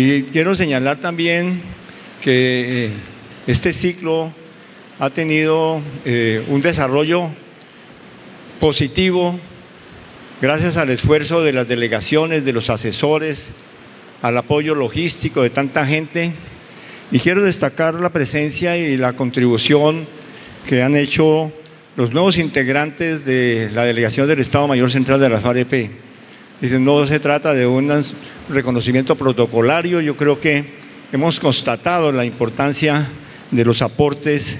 Y quiero señalar también que eh, este ciclo ha tenido eh, un desarrollo positivo gracias al esfuerzo de las delegaciones, de los asesores, al apoyo logístico de tanta gente. Y quiero destacar la presencia y la contribución que han hecho los nuevos integrantes de la delegación del Estado Mayor Central de la FAREP. No se trata de un reconocimiento protocolario, yo creo que hemos constatado la importancia de los aportes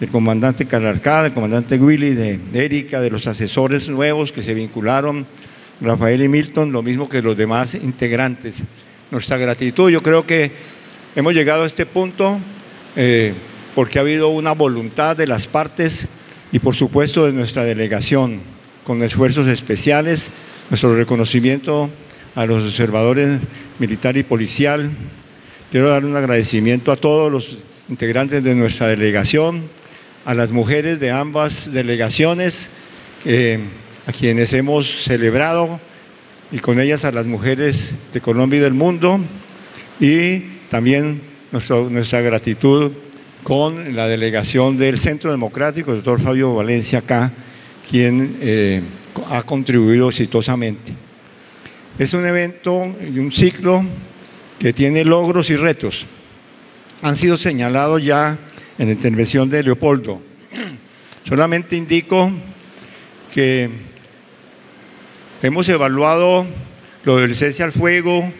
del comandante Calarcá, del comandante Willy, de Erika, de los asesores nuevos que se vincularon, Rafael y Milton, lo mismo que los demás integrantes. Nuestra gratitud, yo creo que hemos llegado a este punto eh, porque ha habido una voluntad de las partes y por supuesto de nuestra delegación, con esfuerzos especiales, nuestro reconocimiento a los observadores militar y policial. Quiero dar un agradecimiento a todos los integrantes de nuestra delegación, a las mujeres de ambas delegaciones, a quienes hemos celebrado, y con ellas a las mujeres de Colombia y del mundo, y también nuestra gratitud con la delegación del Centro Democrático, el doctor Fabio Valencia acá, quien eh, ha contribuido exitosamente. Es un evento y un ciclo que tiene logros y retos. Han sido señalados ya en la intervención de Leopoldo. Solamente indico que hemos evaluado lo del cese al fuego,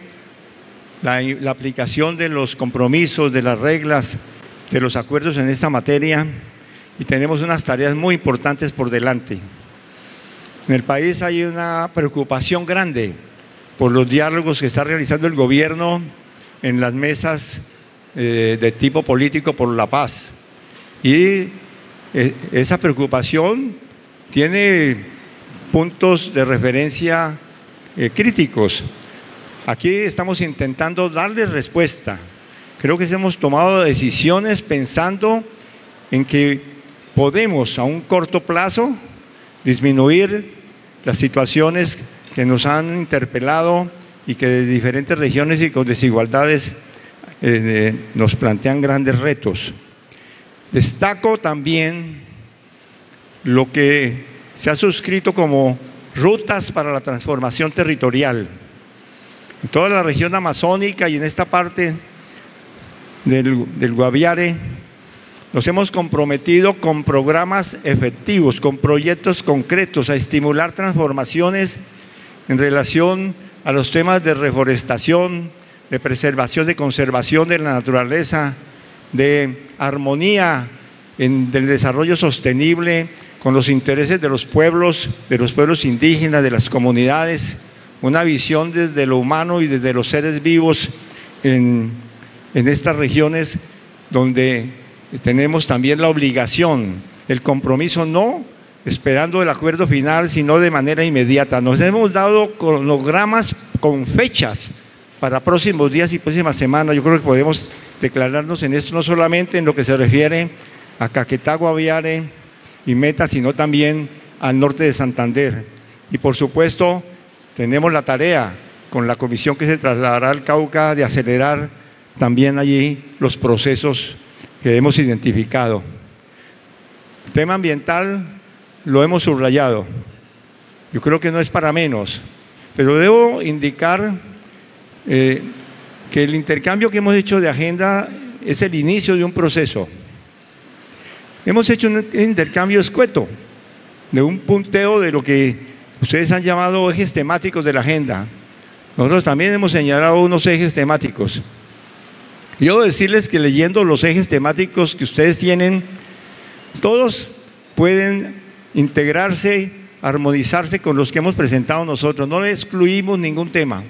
la, la, aplicación de los compromisos, de las reglas, de los acuerdos en esta materia y tenemos unas tareas muy importantes por delante. En el país hay una preocupación grande por los diálogos que está realizando el gobierno en las mesas eh, de tipo político por la paz. Y eh, esa preocupación tiene puntos de referencia eh, críticos. Aquí estamos intentando darle respuesta. Creo que hemos tomado decisiones pensando en que podemos a un corto plazo disminuir las situaciones que nos han interpelado y que de diferentes regiones y con desigualdades eh, nos plantean grandes retos. Destaco también lo que se ha suscrito como rutas para la transformación territorial. En toda la región amazónica y en esta parte del, del Guaviare, nos hemos comprometido con programas efectivos, con proyectos concretos a estimular transformaciones en relación a los temas de reforestación, de preservación, de conservación de la naturaleza, de armonía en, del desarrollo sostenible con los intereses de los pueblos, de los pueblos indígenas, de las comunidades, una visión desde lo humano y desde los seres vivos en, en estas regiones donde tenemos también la obligación, el compromiso no esperando el acuerdo final, sino de manera inmediata. Nos hemos dado cronogramas con fechas para próximos días y próximas semanas. Yo creo que podemos declararnos en esto, no solamente en lo que se refiere a Caquetá, Guaviare y Meta, sino también al norte de Santander. Y por supuesto, tenemos la tarea con la comisión que se trasladará al Cauca de acelerar también allí los procesos que hemos identificado. El tema ambiental lo hemos subrayado. Yo creo que no es para menos, pero debo indicar eh, que el intercambio que hemos hecho de agenda es el inicio de un proceso. Hemos hecho un intercambio escueto, de un punteo de lo que ustedes han llamado ejes temáticos de la agenda. Nosotros también hemos señalado unos ejes temáticos. Yo decirles que leyendo los ejes temáticos que ustedes tienen, todos pueden integrarse, armonizarse con los que hemos presentado nosotros. No excluimos ningún tema.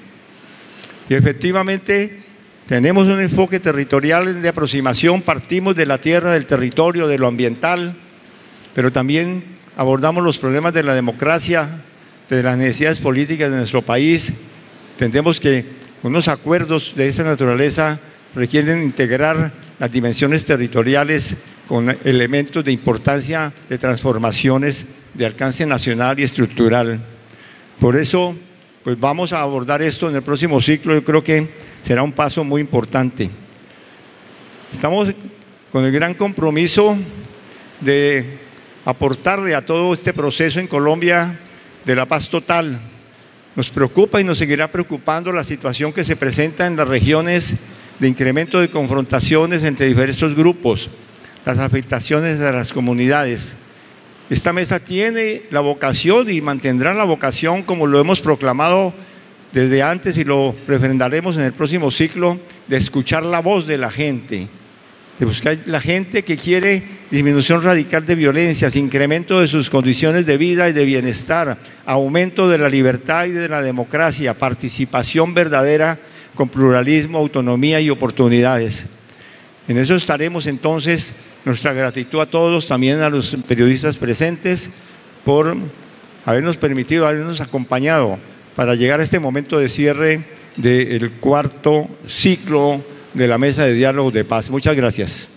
Y efectivamente tenemos un enfoque territorial de aproximación, partimos de la tierra, del territorio, de lo ambiental, pero también abordamos los problemas de la democracia, de las necesidades políticas de nuestro país. Entendemos que unos acuerdos de esa naturaleza requieren integrar las dimensiones territoriales con elementos de importancia de transformaciones de alcance nacional y estructural. Por eso pues vamos a abordar esto en el próximo ciclo. Yo creo que será un paso muy importante. Estamos con el gran compromiso de aportarle a todo este proceso en Colombia de la paz total. Nos preocupa y nos seguirá preocupando la situación que se presenta en las regiones de incremento de confrontaciones entre diversos grupos, las afectaciones de las comunidades. Esta mesa tiene la vocación y mantendrá la vocación como lo hemos proclamado desde antes y lo refrendaremos en el próximo ciclo, de escuchar la voz de la gente, de buscar la gente que quiere disminución radical de violencias, incremento de sus condiciones de vida y de bienestar, aumento de la libertad y de la democracia, participación verdadera con pluralismo, autonomía y oportunidades. En eso estaremos entonces nuestra gratitud a todos, también a los periodistas presentes, por habernos permitido, habernos acompañado para llegar a este momento de cierre del cuarto ciclo de la mesa de diálogo de paz. Muchas gracias.